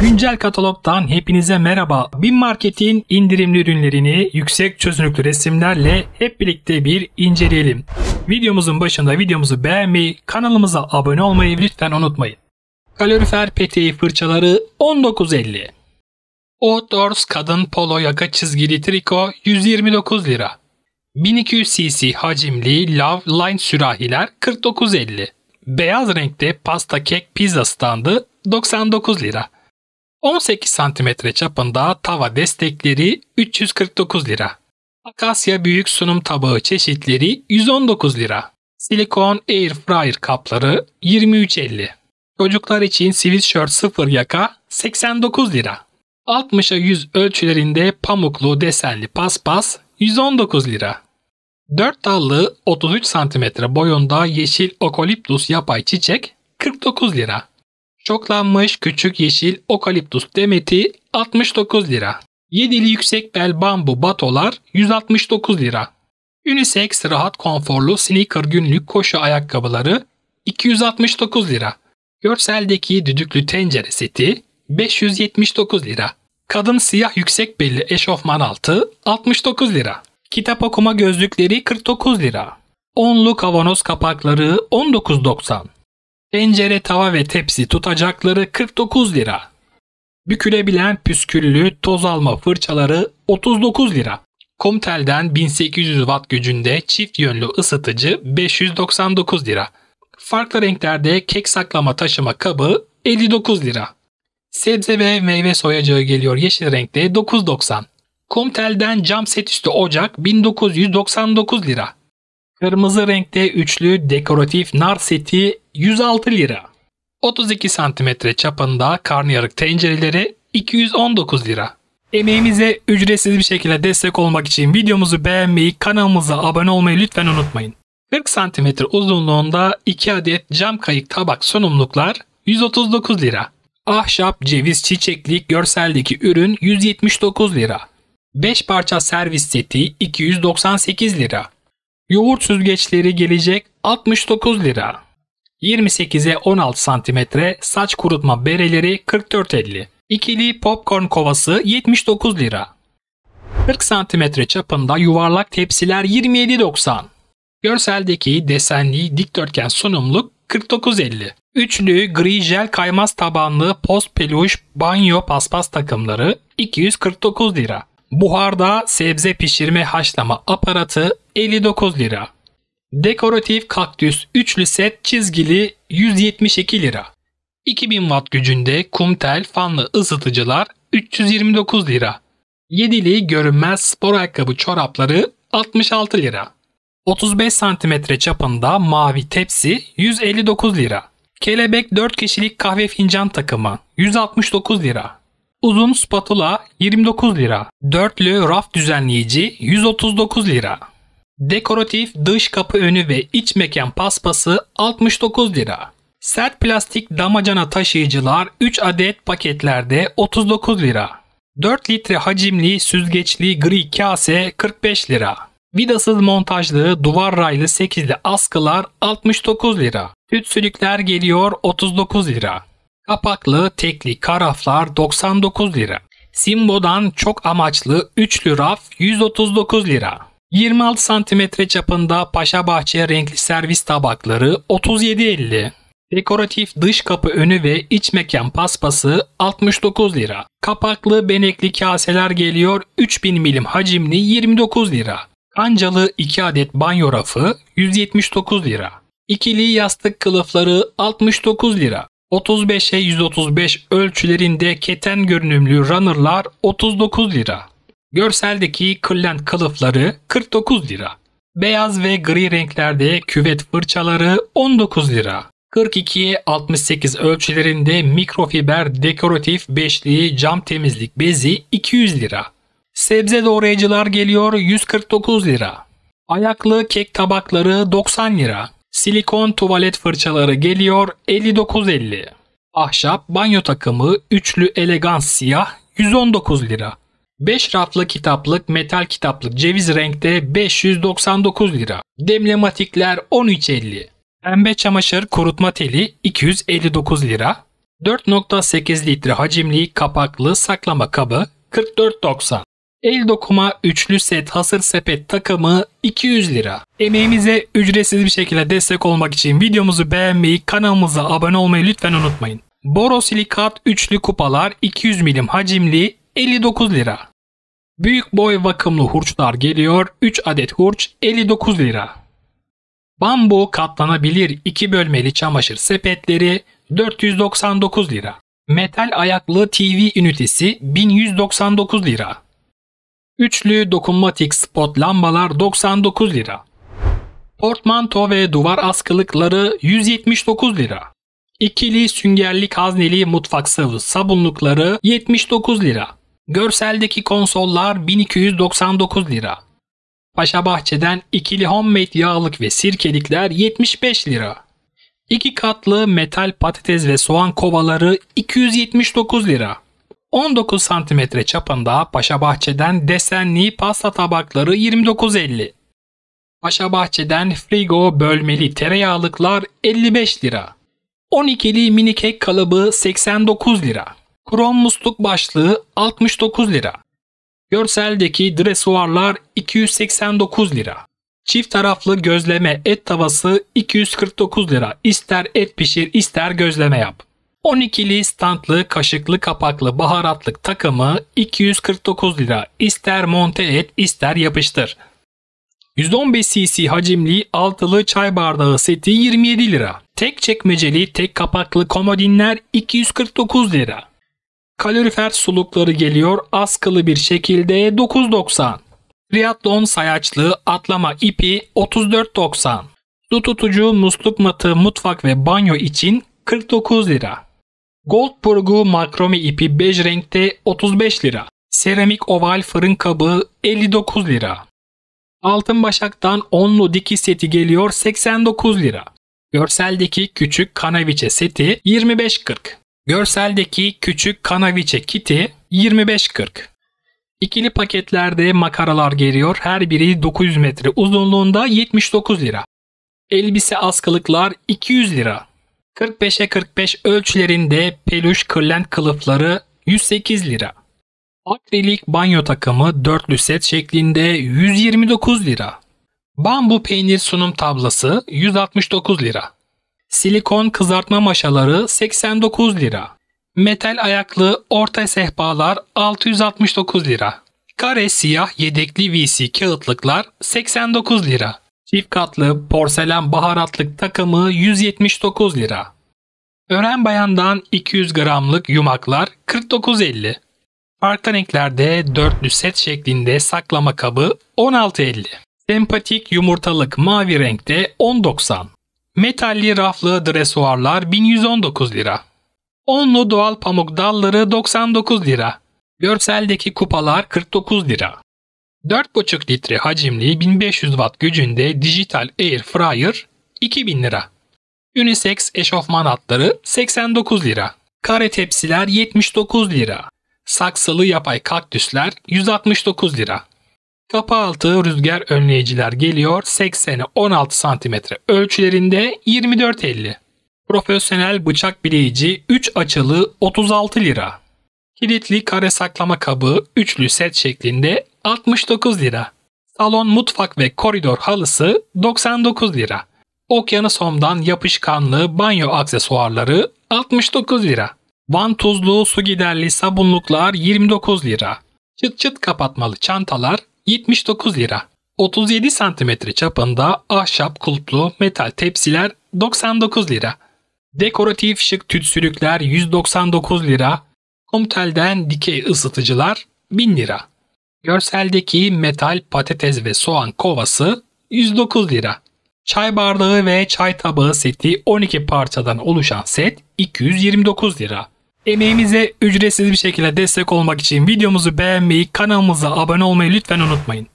Güncel katalogdan hepinize merhaba. Bin Market'in indirimli ürünlerini yüksek çözünürlüklü resimlerle hep birlikte bir inceleyelim. Videomuzun başında videomuzu beğenmeyi, kanalımıza abone olmayı lütfen unutmayın. Kalorifer peteği fırçaları 19.50. Outdoors kadın polo yaka çizgili triko 129 lira. 1200 cc hacimli Love Line sürahiler 49.50. Beyaz renkte pasta kek pizza standı 99 lira. 18 cm çapında tava destekleri 349 lira. Akasya büyük sunum tabağı çeşitleri 119 lira. Silikon air fryer kapları 23.50. Çocuklar için sweatshirt sıfır yaka 89 lira. 60'a 100 ölçülerinde pamuklu desenli paspas 119 lira. 4 dallı 33 cm boyunda yeşil okaliptus yapay çiçek 49 lira. Çoklanmış küçük yeşil okaliptus demeti 69 lira. Yedili yüksek bel bambu batolar 169 lira. Unisex rahat konforlu sneaker günlük koşu ayakkabıları 269 lira. Görseldeki düdüklü tencere seti 579 lira. Kadın siyah yüksek belli eşofman altı 69 lira. Kitap okuma gözlükleri 49 lira. Onlu kavanoz kapakları 19.90. Tencere, tava ve tepsi tutacakları 49 lira. Bükülebilen püsküllü toz alma fırçaları 39 lira. Comtel'den 1800 watt gücünde çift yönlü ısıtıcı 599 lira. Farklı renklerde kek saklama taşıma kabı 59 lira. Sebze ve meyve soyacağı geliyor yeşil renkte 9.90. Comtel'den cam set üstü ocak 1999 lira. Kırmızı renkte üçlü dekoratif nar seti 106 lira. 32 cm çapında karnıyarık tencereleri 219 lira. Emeğimize ücretsiz bir şekilde destek olmak için videomuzu beğenmeyi, kanalımıza abone olmayı lütfen unutmayın. 40 cm uzunluğunda 2 adet cam kayık tabak sunumluklar 139 lira. Ahşap ceviz çiçeklik görseldeki ürün 179 lira. 5 parça servis seti 298 lira. Yoğurt süzgeçleri gelecek 69 lira. 28'e 16 cm saç kurutma bereleri 44.50. İkili popcorn kovası 79 lira. 40 cm çapında yuvarlak tepsiler 27.90. Görseldeki desenli dikdörtgen sunumluk 49.50. Üçlü gri jel kaymaz tabanlı post peluş banyo paspas takımları 249 lira. Buharda sebze pişirme haşlama aparatı 59 lira. Dekoratif kaktüs üçlü set çizgili 172 lira. 2000 watt gücünde kumtel fanlı ısıtıcılar 329 lira. Yedili görünmez spor ayakkabı çorapları 66 lira. 35 cm çapında mavi tepsi 159 lira. Kelebek 4 kişilik kahve fincan takımı 169 lira. Uzun spatula 29 lira. Dörtlü raf düzenleyici 139 lira. Dekoratif dış kapı önü ve iç mekan paspası 69 lira. Sert plastik damacana taşıyıcılar 3 adet paketlerde 39 lira. 4 litre hacimli süzgeçli gri kase 45 lira. Vidasız montajlı duvar raylı 8'li askılar 69 lira. Tütsülükler geliyor 39 lira. Kapaklı tekli karaflar 99 lira. Simbo'dan çok amaçlı üçlü raf 139 lira. 26 cm çapında Paşa Bahçe renkli servis tabakları 37.50. Dekoratif dış kapı önü ve iç mekan paspası 69 lira. Kapaklı benekli kaseler geliyor 3000 milim hacimli 29 lira. Kancalı 2 adet banyo rafı 179 lira. İkili yastık kılıfları 69 lira. 35'e 135 ölçülerinde keten görünümlü runner'lar 39 lira. Görseldeki kırlent kılıfları 49 lira. Beyaz ve gri renklerde küvet fırçaları 19 lira. 42'ye 68 ölçülerinde mikrofiber dekoratif beşli cam temizlik bezi 200 lira. Sebze doğrayıcılar geliyor 149 lira. Ayaklı kek tabakları 90 lira. Silikon tuvalet fırçaları geliyor 59.50. Ahşap banyo takımı üçlü elegans siyah 119 lira. 5 raflı kitaplık metal kitaplık ceviz renkte 599 lira. Demlematikler 13.50. Pembe çamaşır kurutma teli 259 lira. 4.8 litre hacimli kapaklı saklama kabı 44.90. El dokuma üçlü set hasır sepet takımı 200 lira. Emeğimize ücretsiz bir şekilde destek olmak için videomuzu beğenmeyi, kanalımıza abone olmayı lütfen unutmayın. Borosilikat üçlü kupalar 200 milim hacimli 59 lira. Büyük boy vakımlı hurçlar geliyor 3 adet hurç 59 lira. Bambu katlanabilir 2 bölmeli çamaşır sepetleri 499 lira. Metal ayaklı TV ünitesi 1199 lira. Üçlü dokunmatik spot lambalar 99 lira. Portmanto ve duvar askılıkları 179 lira. İkili süngerlik hazneli mutfak sıvı sabunlukları 79 lira. Görseldeki konsollar 1299 lira. Paşa Bahçe'den ikili homemade yağlık ve sirkelikler 75 lira. İki katlı metal patates ve soğan kovaları 279 lira. 19 cm çapında Paşa Bahçe'den desenli pasta tabakları 29.50. Paşa Bahçe'den frigo bölmeli tereyağlıklar 55 lira. 12'li mini kek kalıbı 89 lira. Krom musluk başlığı 69 lira. Görseldeki dresuarlar 289 lira. Çift taraflı gözleme et tavası 249 lira. İster et pişir ister gözleme yap. 12'li standlı kaşıklı kapaklı baharatlık takımı 249 lira. İster monte et ister yapıştır. 115 cc hacimli altılı çay bardağı seti 27 lira. Tek çekmeceli tek kapaklı komodinler 249 lira. Kalorifer sulukları geliyor askılı bir şekilde 9.90. Triathlon sayaçlı atlama ipi 34.90. Su tutucu musluk matı mutfak ve banyo için 49 lira. Goldburgu makrome ipi bej renkte 35 lira. Seramik oval fırın kabı 59 lira. Altın başaktan onlu dikiş seti geliyor 89 lira. Görseldeki küçük kanaviçe seti 25.40. Görseldeki küçük kanaviçe kiti 25.40. İkili paketlerde makaralar geliyor. Her biri 900 metre uzunluğunda 79 lira. Elbise askılıklar 200 lira. 45'e 45 ölçülerinde peluş kırlent kılıfları 108 lira. Akrilik banyo takımı dörtlü set şeklinde 129 lira. Bambu peynir sunum tablası 169 lira. Silikon kızartma maşaları 89 lira. Metal ayaklı orta sehpalar 669 lira. Kare siyah yedekli VC kağıtlıklar 89 lira. Çift katlı porselen baharatlık takımı 179 lira. Ören bayandan 200 gramlık yumaklar 49.50. Farklı renklerde dörtlü set şeklinde saklama kabı 16.50. Sempatik yumurtalık mavi renkte 10.90. Metalli raflı dresuarlar 1119 lira. Onlu doğal pamuk dalları 99 lira. Görseldeki kupalar 49 lira. 4,5 litre hacimli 1500 watt gücünde dijital air fryer 2000 lira. Unisex eşofman hatları 89 lira. Kare tepsiler 79 lira. Saksılı yapay kaktüsler 169 lira. Kapı altı rüzgar önleyiciler geliyor 80'e 16 cm ölçülerinde 24.50. Profesyonel bıçak bileyici 3 açılı 36 lira. Kilitli kare saklama kabı üçlü set şeklinde 69 lira. Salon mutfak ve koridor halısı 99 lira. Okyanus Home'dan yapışkanlı banyo aksesuarları 69 lira. Van tuzlu su giderli sabunluklar 29 lira. Çıt çıt kapatmalı çantalar 79 lira. 37 cm çapında ahşap kulplu metal tepsiler 99 lira. Dekoratif şık tütsülükler 199 lira. Komtel'den dikey ısıtıcılar 1000 lira. Görseldeki metal patates ve soğan kovası 109 lira. Çay bardağı ve çay tabağı seti 12 parçadan oluşan set 229 lira. Emeğimize ücretsiz bir şekilde destek olmak için videomuzu beğenmeyi, kanalımıza abone olmayı lütfen unutmayın.